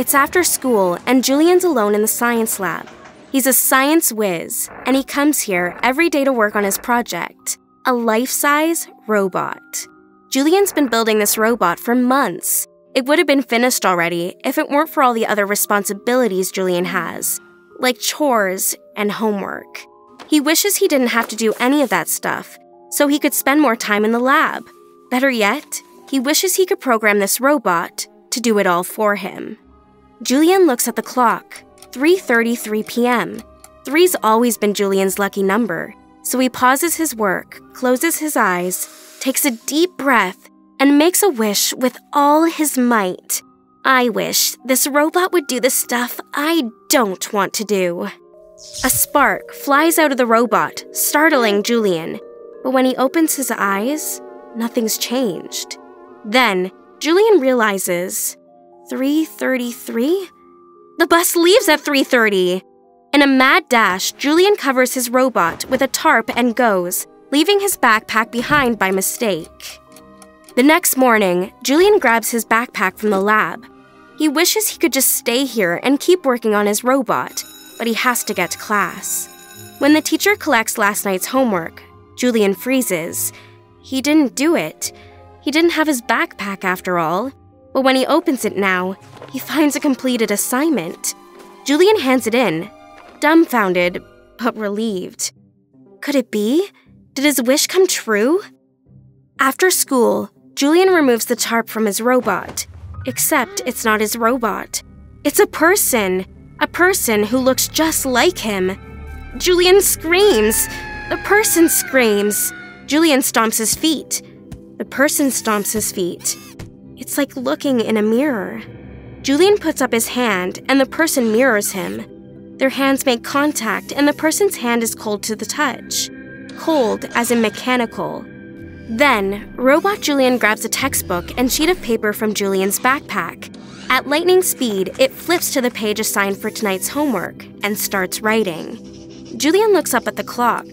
It's after school, and Julian's alone in the science lab. He's a science whiz, and he comes here every day to work on his project a life size robot. Julian's been building this robot for months. It would have been finished already if it weren't for all the other responsibilities Julian has, like chores and homework. He wishes he didn't have to do any of that stuff, so he could spend more time in the lab. Better yet, he wishes he could program this robot to do it all for him. Julian looks at the clock 3:33 p.m. Three's always been Julian's lucky number, so he pauses his work, closes his eyes, takes a deep breath, and makes a wish with all his might. I wish this robot would do the stuff I don't want to do. A spark flies out of the robot, startling Julian. But when he opens his eyes, nothing's changed. Then, Julian realizes 333? The bus leaves at 3:30. In a mad dash, Julian covers his robot with a tarp and goes, leaving his backpack behind by mistake. The next morning, Julian grabs his backpack from the lab. He wishes he could just stay here and keep working on his robot, but he has to get to class. When the teacher collects last night's homework, Julian freezes. He didn't do it. He didn't have his backpack after all. But when he opens it now, he finds a completed assignment. Julian hands it in, dumbfounded but relieved. Could it be? Did his wish come true? After school, Julian removes the tarp from his robot. Except it's not his robot. It's a person. A person who looks just like him. Julian screams. The person screams. Julian stomps his feet. The person stomps his feet. It's like looking in a mirror. Julian puts up his hand, and the person mirrors him. Their hands make contact, and the person's hand is cold to the touch. Cold, as in mechanical. Then, Robot Julian grabs a textbook and sheet of paper from Julian's backpack. At lightning speed, it flips to the page assigned for tonight's homework and starts writing. Julian looks up at the clock.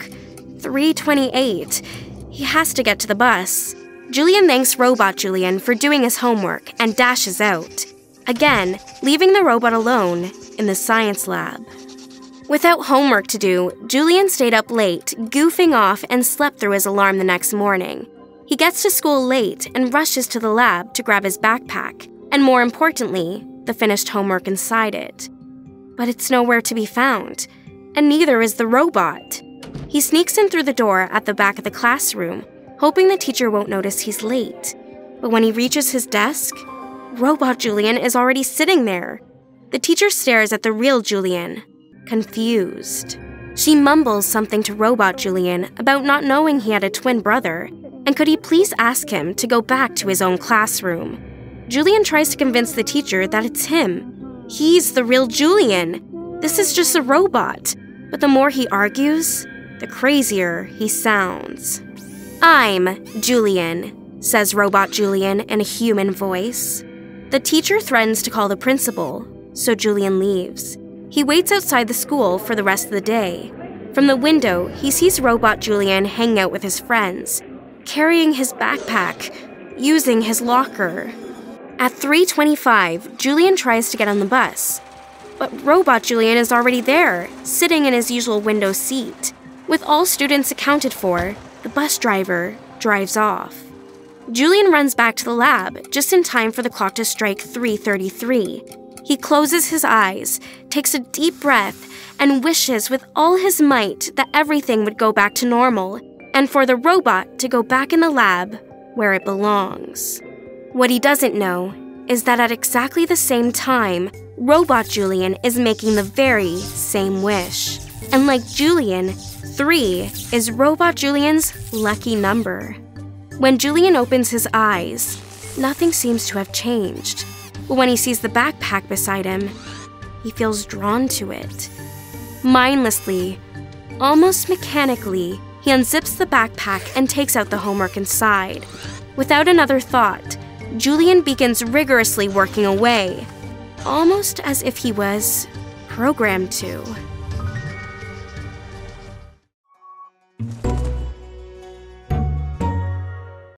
3:28. He has to get to the bus. Julian thanks Robot Julian for doing his homework and dashes out. Again, leaving the robot alone in the science lab. Without homework to do, Julian stayed up late, goofing off, and slept through his alarm the next morning. He gets to school late and rushes to the lab to grab his backpack, and more importantly, the finished homework inside it. But it's nowhere to be found, and neither is the robot. He sneaks in through the door at the back of the classroom, hoping the teacher won't notice he's late. But when he reaches his desk, Robot Julian is already sitting there. The teacher stares at the real Julian, confused. She mumbles something to Robot Julian about not knowing he had a twin brother, and could he please ask him to go back to his own classroom. Julian tries to convince the teacher that it's him. He's the real Julian. This is just a robot. But the more he argues, the crazier he sounds. I'm Julian, says Robot Julian in a human voice. The teacher threatens to call the principal, so Julian leaves. He waits outside the school for the rest of the day. From the window, he sees Robot Julian hanging out with his friends, carrying his backpack, using his locker. At 3:25, Julian tries to get on the bus, but Robot Julian is already there, sitting in his usual window seat. With all students accounted for, the bus driver drives off. Julian runs back to the lab just in time for the clock to strike 3:33. He closes his eyes, takes a deep breath, and wishes with all his might that everything would go back to normal and for the robot to go back in the lab where it belongs. What he doesn't know is that at exactly the same time, Robot Julian is making the very same wish. And like Julian, 3 is Robot Julian's lucky number. When Julian opens his eyes, nothing seems to have changed. But when he sees the backpack beside him, he feels drawn to it. Mindlessly, almost mechanically, he unzips the backpack and takes out the homework inside. Without another thought, Julian begins rigorously working away, almost as if he was programmed to.